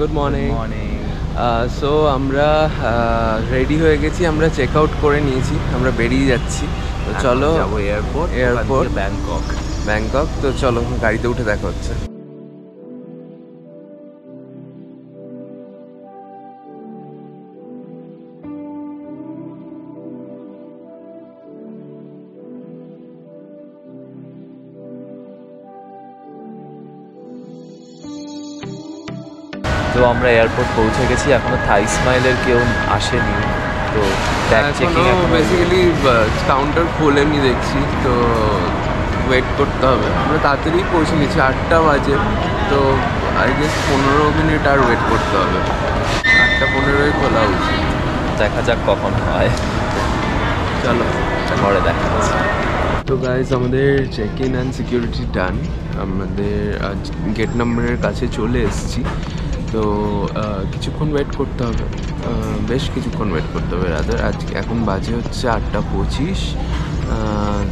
Good morning morning so আমরা ready হয়ে গেছি আমরা চেক আউট করে নিয়েছি আমরা বেরিয়ে যাচ্ছি। তো চলো এয়ারপোর্ট এয়ারপোর্ট. ব্যাংকক ব্যাংকক তো চলো গাড়িতে উঠে দেখা হচ্ছে। তো আমরা এয়ারপোর্ট পৌঁছে গেছি এখনও থাই স্মাইলের কেউ আসেনি। তো বেসিক্যালি কাউন্টার খোলেনি দেখছি তো ওয়েট করতে হবে। আমরা তাড়াতাড়ি পৌঁছে গেছি আটটা বাজে তো আই গেস পনেরো মিনিট আর ওয়েট করতে হবে। আটটা পনেরোই খোলা উচিত। দেখা যাক কখন হয়। চলো পরে দেখা যাচ্ছে তো গাইজ আমাদের check in and security done আমাদের আজ গেট নাম্বারের কাছে চলে এসেছি। তো কিছুক্ষণ ওয়েট করতে হবে। বেশ কিছুক্ষণ ওয়েট করতে হবে রাদার আজ এখন বাজে হচ্ছে আটটা পঁচিশ।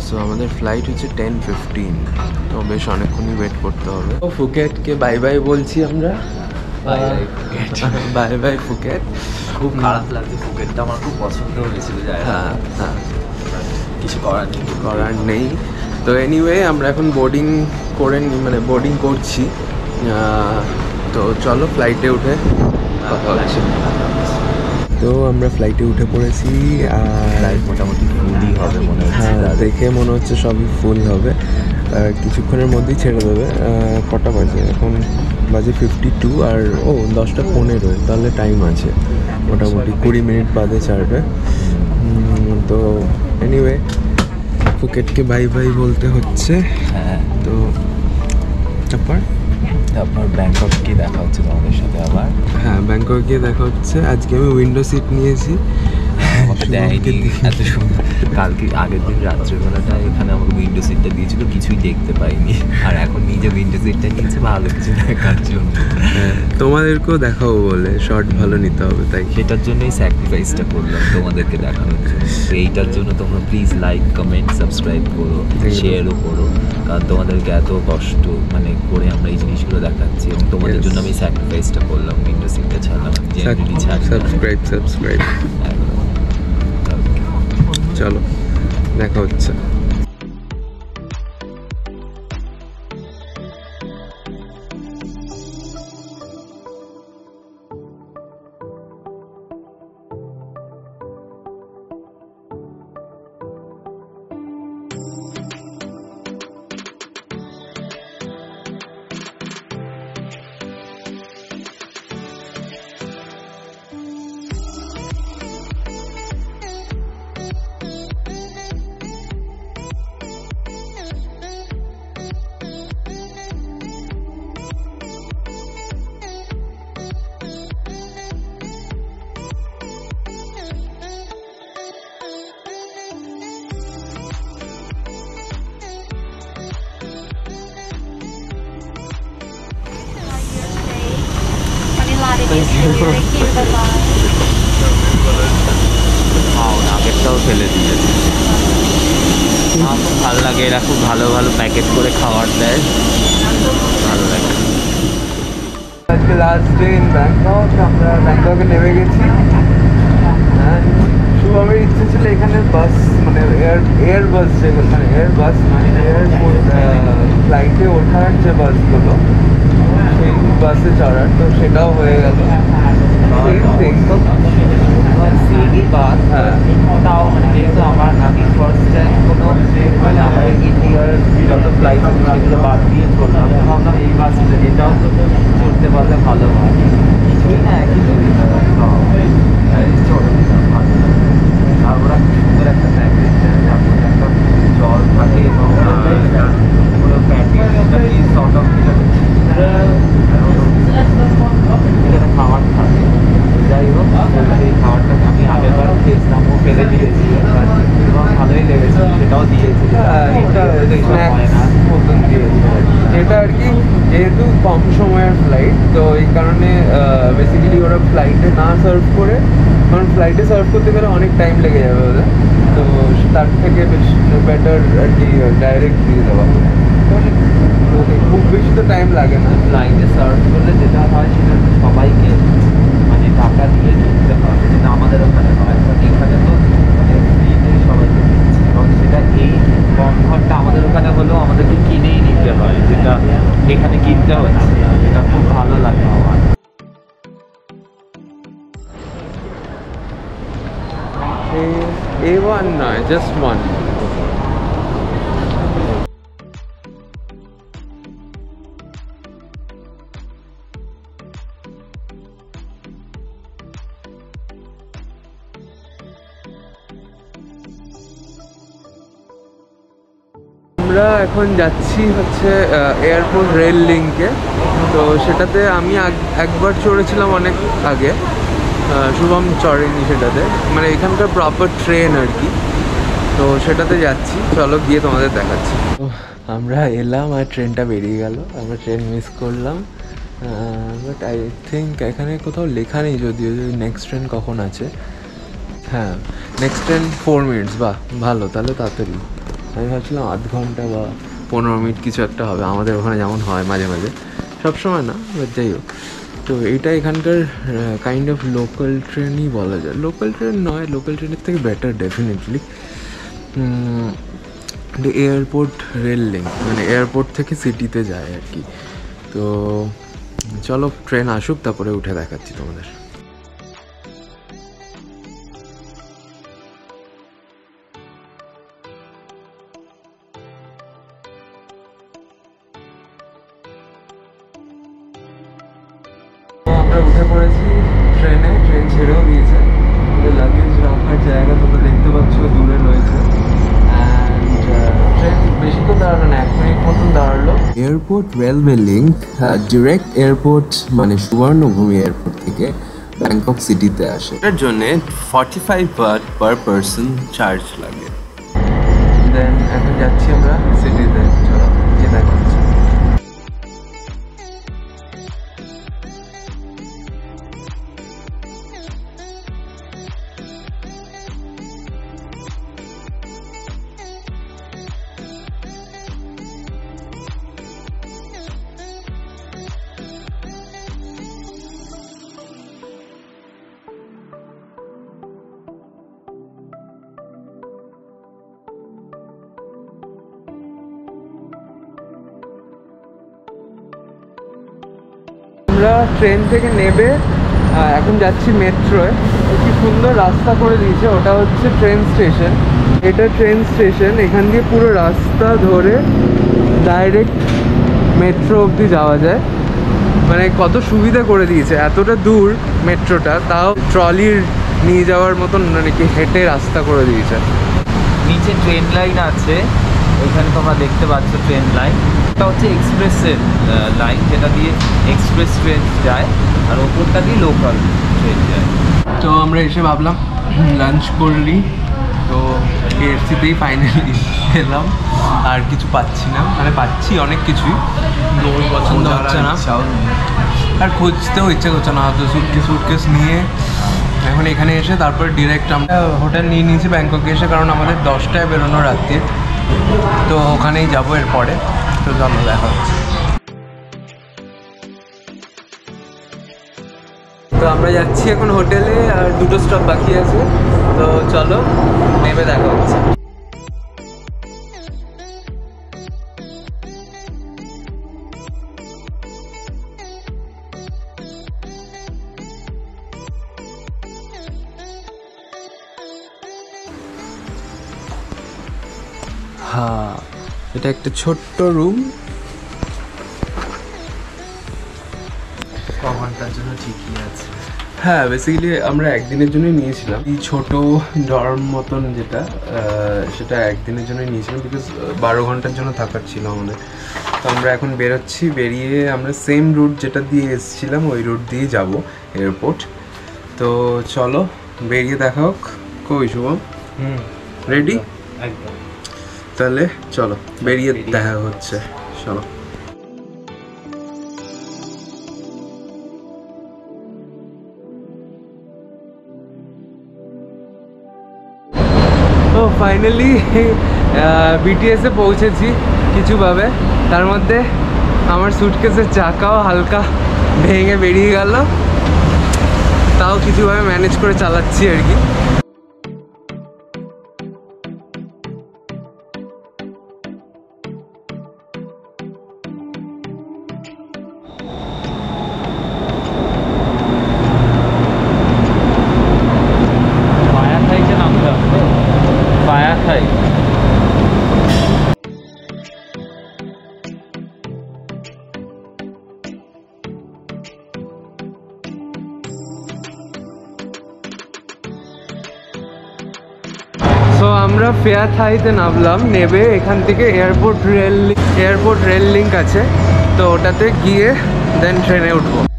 সো আমাদের ফ্লাইট হচ্ছে টেন ফিফটিন তো বেশ অনেকক্ষণই ওয়েট করতে হবে। তো ফুকেটকে বাই বাই বলছি আমরা। Bye bye Phuket. খুব খারাপ লাগছে ফুকেটটা আমার খুব পছন্দ হয়েছিল হ্যাঁ হ্যাঁ। কিছু করার নেই। করার নেই। তো এনিওয়ে আমরা এখন বোর্ডিং করে নি মানে বোর্ডিং করছি। তো চলো ফ্লাইটে উঠে কথা হচ্ছে। তো আমরা ফ্লাইটে উঠে পড়েছি আর মোটামুটি ফুলই হবে মনে হচ্ছে। হ্যাঁ দেখে মনে হচ্ছে সবই ফুল হবে। কিছুক্ষণের মধ্যেই ছেড়ে দেবে। কটা বাজে? এখন বাজে ফিফটি টু আর ও দশটা পনেরো। তাহলে টাইম আছে। মোটামুটি কুড়ি মিনিট বাদে ছাড়বে। তো এনিওয়ে ফুকেটকে বাই বাই বলতে হচ্ছে। হ্যাঁ। তো ব্যাংকক গিয়ে দেখা হচ্ছে সাথে আবার? হ্যাঁ ব্যাংকক গিয়ে দেখা হচ্ছে। আজকে আমি উইন্ডো সিট নিয়েছি। আমাকে দেয়নি। এত কালকে আগের দিন রাত্রেবেলাটা এখানে আমাকে উইন্ডো সিটটা দিয়েছিল কিছুই দেখতে পাইনি। আর এখন নিজে উইন্ডো সিটটা নিয়েছে ভালো কিছু দেখার জন্য। হ্যাঁ, তোমাদেরকেও দেখাবো বলে শর্ট ভালো নিতে হবে তাই সেটার জন্যই স্যাক্রিফাইসটা করলাম তোমাদেরকে দেখানোর জন্য। তো এইটার জন্য তোমরা প্লিজ লাইক কমেন্ট সাবস্ক্রাইব করো শেয়ারও করো। কারণ তোমাদেরকে এত কষ্ট মানে করে আমরা এই জিনিসগুলো দেখাচ্ছি এবং তোমাদের জন্য আমি স্যাক্রিফাইসটা করলাম উইন্ডো সিটটা ছাড়লাম জেনারেলি ছাড়ি সাবস্ক্রাইব সাবস্ক্রাইব চলো দেখা হচ্ছে। আগেরটাও ফেলে দিয়েছে আমার ভালো লাগে এরা খুব ভালো ভালো প্যাকেট করে খাবার দেয় আজকে লাস্ট ডে ইন ব্যাংকক আমরা ব্যাংককে নেমে গেছি। And শুভমের ইচ্ছে ছিল এখানে বাস মানে এয়ার এয়ার বাস যেগুলো মানে এয়ার বাস মানে এয়ারপোর্ট ফ্লাইটে ওঠার যে বাসগুলো সেই বাসে চড়ার তো সেটাও হয়ে গেল thing. সিডি বাস হ্যাঁ তাও মানে যেহেতু আমার আমি ফার্স্ট টাইম কোনো মানে আমার ইন্ডিয়ার যত ফ্লাইট আছে সেগুলো বাদ দিয়ে চললাম তো ভাবলাম এই বাসে এটাও চড়তে পারলে ভালো হয় কিছুই না একই জিনিস হ্যাঁ, চলো, ভালো। আর ওরা সুন্দর একটা প্যাকেজ দেয় একটা জল থাকে এবং পুরো প্যাকেজটা কি সর্ট অফ এখানে খাবার থাকে। যাই হোক সেই খাবারটা আমি আগেরবার খেয়েছিলাম ও ফেলে দিয়েছি। এবং ভালোই লেগেছে সেটাও দিয়েছে। যেটা আর কি যেহেতু কম সময়ের ফ্লাইট তো এই কারণে বেসিক্যালি ওরা ফ্লাইটে না সার্ভ করে কারণ ফ্লাইটে সার্ভ করতে গেলে অনেক টাইম লেগে যাবে ওদের। তো তার থেকে বেশ বেটার আর কি ডাইরেক্ট দিয়ে দেওয়া। তো ওকে খুব বেশি তো টাইম লাগে না। লাইনে সার্চ করলে যেটা হয় সেটা হচ্ছে সবাইকে মানে টাকা দিয়ে ঢুকতে হয়। যেটা আমাদের ওখানে হয়। কারণ এখানে তো জাস্ট ওয়ান আমরা এখন যাচ্ছি হচ্ছে এয়ারপোর্ট রেল লিঙ্কে। তো সেটাতে আমি একবার চড়েছিলাম অনেক আগে শুভম চড়েনি সেটাতে। মানে এখানকার প্রপার ট্রেন আর কি। তো সেটাতে যাচ্ছি। চলো গিয়ে তোমাদের দেখাচ্ছি। আমরা এলাম আর ট্রেনটা বেরিয়ে গেল। আমরা ট্রেন মিস করলাম। বাট আই থিঙ্ক এখানে কোথাও লেখা নেই যদিও যদি নেক্সট ট্রেন কখন আছে। হ্যাঁ নেক্সট ট্রেন ফোর মিনিটস বাহ, ভালো, তাহলে তাড়াতাড়ি। আমি ভাবছিলাম আধ ঘণ্টা বা পনেরো মিনিট কিছু একটা হবে। আমাদের ওখানে যেমন হয় মাঝে মাঝে। সব সময় না বাট যাই হোক। তো এটা এখানকার কাইন্ড অফ লোকাল ট্রেনই বলা যায়। লোকাল ট্রেন নয় লোকাল ট্রেনের থেকে better definitely airport rail link মানে এয়ারপোর্ট থেকে সিটিতে যায় আর কি। তো চলো, ট্রেন আসুক, তারপরে উঠে দেখাচ্ছি তোমাদের। আমরা উঠে পড়েছি ট্রেনে, ট্রেন ছেড়েও দিয়েছে। লাগেজ রাখার জায়গা তোমরা দেখতে পাচ্ছ দূরে রয়েছে। ট্রেন বেশি তো দাঁড়াল এক মিনিট মতন দাঁড়াল। Airport railway link direct airport মানে সুবর্ণভূমি এয়ারপোর্ট থেকে ব্যাংকক সিটিতে আসে। এটার জন্য forty five baht per per person লাগে। দেন এখন যাচ্ছি আমরা সিটিতে আমরা ট্রেন থেকে নেবে এখন যাচ্ছি মেট্রোয়। কি সুন্দর রাস্তা করে দিয়েছে, ওটা হচ্ছে ট্রেন স্টেশন। এটা ট্রেন স্টেশন, এখান দিয়ে পুরো রাস্তা ধরে ডাইরেক্ট মেট্রো অবধি যাওয়া যায়। মানে কত সুবিধা করে দিয়েছে, এতটা দূর মেট্রোটা, তাও ট্রলির নিয়ে যাওয়ার মতন মানে কি হেঁটে রাস্তা করে দিয়েছে। নিচে ট্রেন লাইন আছে ওইখানে তোমরা দেখতে পাচ্ছ ট্রেন লাইন। এটা হচ্ছে এক্সপ্রেসের লাইন যেটা দিয়ে এক্সপ্রেস ট্রেন যায় আর ওপরটা দিয়ে লোকাল ট্রেন যায়। তো আমরা এসে ভাবলাম লাঞ্চ করলি তো কেএফসিতেই ফাইনালি এলাম আর কিছু পাচ্ছি না। মানে পাচ্ছি অনেক কিছুই। পছন্দ হচ্ছে না। আর খুঁজতেও ইচ্ছে করছে না হয়তো সুটকেস সুটকেস নিয়ে। এখন এখানে এসে তারপর ডিরেক্ট আমরা হোটেল নিয়ে নিয়েছি ব্যাংককে এসে কারণ আমাদের দশটায় বেরোনো রাত্রে। তো ওখানেই যাব এরপরে। তো জন্ম দেখা হচ্ছে তো আমরা যাচ্ছি এখন হোটেলে আর দুটো স্টপ বাকি আছে। তো চলো, নেমে দেখা হচ্ছে। একটা ছোট্ট রুম। ঘণ্টার জন্য ঠিকই আছে। হ্যাঁ বেসিক্যালি আমরা একদিনের জন্যই নিয়েছিলাম। এই ছোট ডর্ম মতন যেটা সেটা একদিনের জন্যই নিয়েছিলাম বিকজ বারো ঘণ্টার জন্য থাকার ছিল আমাদের। তো আমরা এখন বেরোচ্ছি বেরিয়ে আমরা সেম রুট যেটা দিয়ে এসেছিলাম ওই রুট দিয়ে যাব এয়ারপোর্ট তো চলো বেরিয়ে দেখা হোক। কই শুভম? হুম। রেডি একদম। তাহলে চলো বেরিয়ে বেরিয়ে। দেখা হচ্ছে চলো। ও ফাইনালি বিটিএসে পৌঁছেছি কিছুভাবে। তার মধ্যে আমার সুটকেসের চাকাও হালকা ভেঙে বেরিয়ে গেল। তাও কিছুভাবে ম্যানেজ করে চালাচ্ছি আর কি। ফেয়ার থাইতে নামলাম, নেবে এখান থেকে airport rail airport rail link আছে, তো ওটাতে গিয়ে দেন ট্রেনে উঠবো।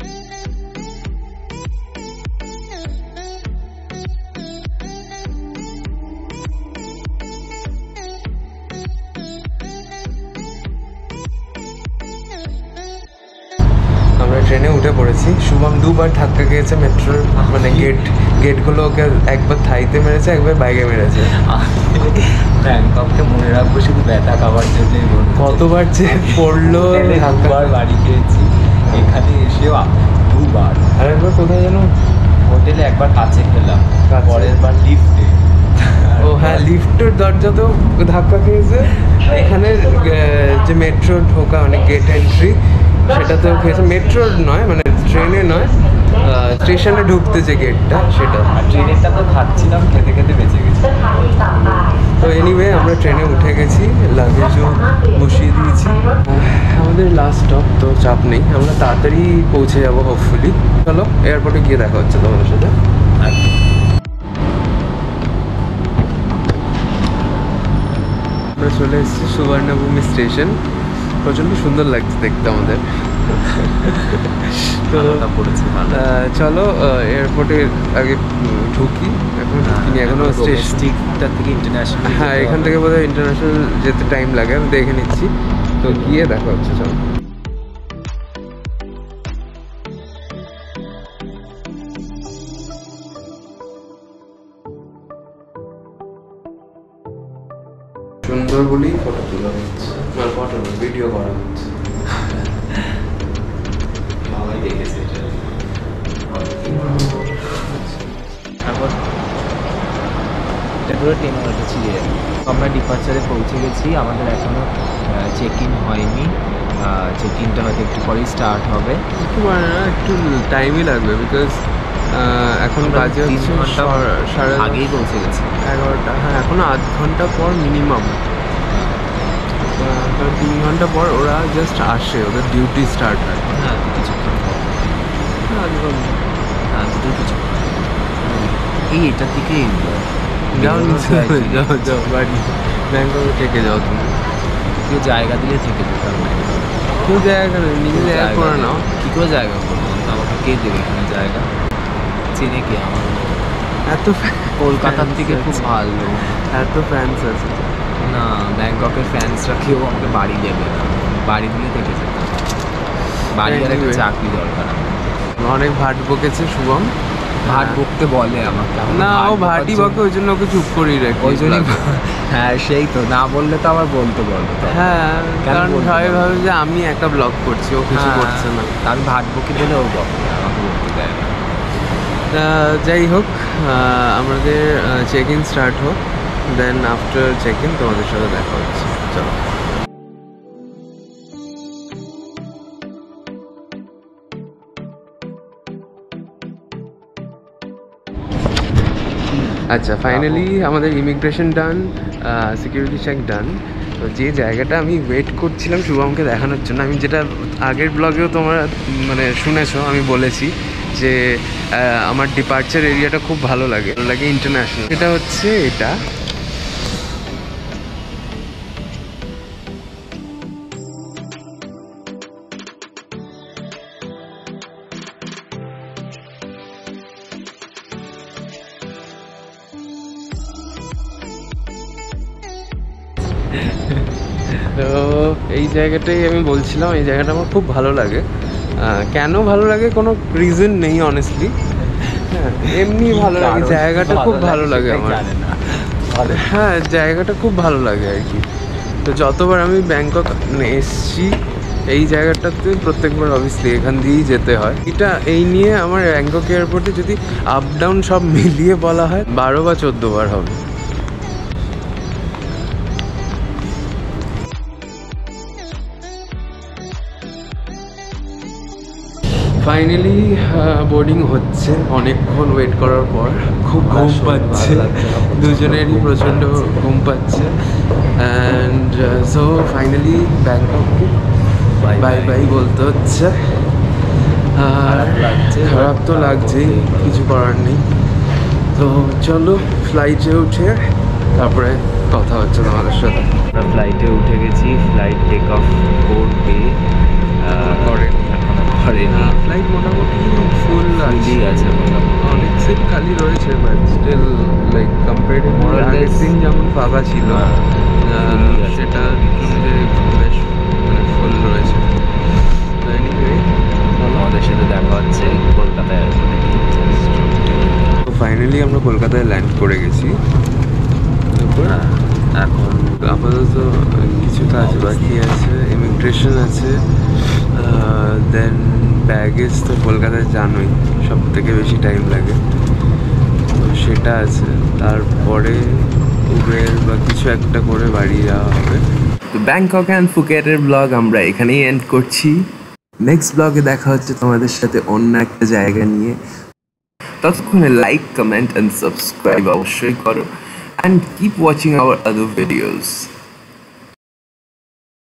ট্রেনে উঠে পড়েছি। শুভম দুবার ধাক্কা খেয়েছে মেট্রোর মানে গেট গেটগুলো ওকে একবার থাইতে মেরেছে একবার বাইকে মেরেছে। ব্যাংকককে মনে রাখব শুধু ব্যথা খাবার হচ্ছে। কতবার যে পড়ল দুবার বাড়ি খেয়েছি এখানে এসেও দুবার। আর একবার কোথায় যেন? হোটেলে একবার কাছে খেলাম? পরের বার লিফটে। ও হ্যাঁ লিফটের দরজাতেও ধাক্কা খেয়েছে। এখানে যে মেট্রো ঢোকা মানে গেট এন্ট্রি সেটাতেও খেয়েছে। মেট্রোর নয় মানে ট্রেনে নয় স্টেশনে ঢুকতে যে গেটটা সেটা। ট্রেনেরটা তো খাচ্ছিলাম খেতে খেতে বেঁচে গেছি। তো এনিওয়ে আমরা ট্রেনে উঠে গেছি লাগেজও বসিয়ে দিয়েছি। আমাদের লাস্ট স্টপ তো চাপ নেই। আমরা তাড়াতাড়ি পৌঁছে যাব হোপফুলি চলো এয়ারপোর্টে গিয়ে দেখা হচ্ছে তোমাদের সাথে। আমরা চলে এসেছি সুবর্ণভূমি স্টেশন প্রচণ্ড সুন্দর লাগছে দেখতে আমাদের। তো চলো এয়ারপোর্টে আগে ঢুকি। এখন ঢুকিনি ডোমেস্টিকটা থেকে ইন্টারন্যাশনাল হ্যাঁ এখান থেকে বোধহয় ইন্টারন্যাশনাল যেতে টাইম লাগে আমি দেখে নিচ্ছি। তো গিয়ে দেখা হচ্ছে চলো। সুন্দর বলেই ফটো তোলা মানে ভিডিও করা হচ্ছে। সবাই দেখেছে এটা। পুরো ট্রেনে উঠেছি যে আমরা ডিপার্চারে পৌঁছে গেছি আমাদের এখনও চেক ইন হয়নি। চেক ইনটা হয়তো একটু পরেই স্টার্ট হবে। একটু মানে না, একটু টাইমই লাগবে বিকজ এখন বাজে হচ্ছে ঘণ্টা সাড়ে আগেই পৌঁছে গেছি। এগারোটা। হ্যাঁ এখনও আধ ঘণ্টা পর মিনিমাম তিন ঘণ্টা পর ওরা জাস্ট আসে ওদের ডিউটি স্টার্ট হয়। হ্যাঁ কিছুক্ষণ। আধ হ্যাঁ দুটো কিছুক্ষণ এই এটার দিকে যাও যাও যাও বাড়ি। ব্যাংককে থেকে যাও তুমি। কেউ জায়গা দিলে থেকে যেতাম না কেউ জায়গা নেই নিজে জায়গা করে নাও। কী করে জায়গা করব? আমাকে কে দেবে এখানে জায়গা? চেনে কে আমার? এত কলকাতার থেকে খুব ভালো। এত ফ্যান্স আছে। না ব্যাংককের ফ্যান্সরা কেউ আমাকে বাড়ি দেবে না। বাড়ি দিলে থেকে যেত বাড়ি আর একটা চাকরি দরকার। অনেক ভাট বকেছে শুভম। ভাট বকতে বলে আমাকে না ও ভাট বকে ওই জন্য ওকে চুপ করিয়ে রাখি। ওই জন্যই হ্যাঁ সেই তো না বললে তো আবার বলতে বলব তো হ্যাঁ কারণ সবাই ভাবে যে আমি একটা ব্লগ করছি ও কিছু হ্যাঁ, করছে না। আমি ভাট বকি বলে ও বকে আমাকে বলতে দেয় না। যাই হোক আমাদের চেক ইন স্টার্ট হোক। দেন আফটার চেক ইন তোমাদের সাথে দেখা হচ্ছে। চলো। আচ্ছা ফাইনালি আমাদের immigration done security check done তো যে জায়গাটা আমি ওয়েট করছিলাম শুভমকে দেখানোর জন্য আমি যেটা আগের ব্লগেও তোমরা মানে শুনেছো আমি বলেছি যে আমার ডিপার্চার এরিয়াটা খুব ভালো লাগে। লাগে ইন্টারন্যাশনাল এটা হচ্ছে এটা। তো এই জায়গাটাই আমি বলছিলাম এই জায়গাটা আমার খুব ভালো লাগে। কেন ভালো লাগে? কোনো রিজন নেই অনেস্টলি হ্যাঁ এমনি ভালো লাগে। জায়গাটা খুব ভালো লাগে আমার। হ্যাঁ জায়গাটা খুব ভালো লাগে আর কি। তো যতবার আমি ব্যাংকক এসছি এই জায়গাটাতে প্রত্যেকবার অবভিয়াসলি এখান দিয়েই যেতে হয়। এটা এই নিয়ে আমার ব্যাংকক এয়ারপোর্টে যদি আপ ডাউন সব মিলিয়ে বলা হয় বারো বা চোদ্দ বার হবে। ফাইনালি বোর্ডিং হচ্ছে। অনেকক্ষণ ওয়েট করার পর। খুব ঘুম পাচ্ছে। দুজনেরই প্রচণ্ড ঘুম পাচ্ছে। অ্যান্ড সো ফাইনালি ব্যাংকককে Bye বাই বাই বলতে হচ্ছে। আর খারাপ তো লাগছেই কিছু করার নেই। তো চলো ফ্লাইটে উঠে তারপরে কথা হচ্ছে তোমাদের সাথে। ফ্লাইটে উঠে গেছি। ফ্লাইট টেক অফ করবে আহ, করেনি ফ্লাইট মোটামুটি ফুল আছে। মোটামুটি। অনেক সিট খালি রয়েছে বাট স্টিল লাইক or আগের দিন যেমন ফাঁকা ছিল হ্যাঁ, সেটা অনুযায়ী বেশ মানে ফুল রয়েছে। আমাদের সাথে দেখা হচ্ছে কলকাতা এয়ারপোর্টে তো ফাইনালি আমরা কলকাতায় ল্যান্ড করে গেছি। হ্যাঁ এখন আপাতত কিছু কাজ বাকি আছে ইমিগ্রেশন আছে দেন ব্যাগেজ তো কলকাতায় জানোই সব থেকে বেশি টাইম লাগে। তো সেটা আছে। তারপরে উবের বা কিছু একটা করে বাড়ি যাওয়া হবে। তো ব্যাংকক অ্যান্ড ফুকেটের ব্লগ আমরা এখানেই এন্ড করছি। নেক্সট ব্লগে দেখা হচ্ছে তোমাদের সাথে অন্য একটা জায়গা নিয়ে। ততক্ষণে লাইক কমেন্ট অ্যান্ড সাবস্ক্রাইব অবশ্যই করো। And keep watching our other videos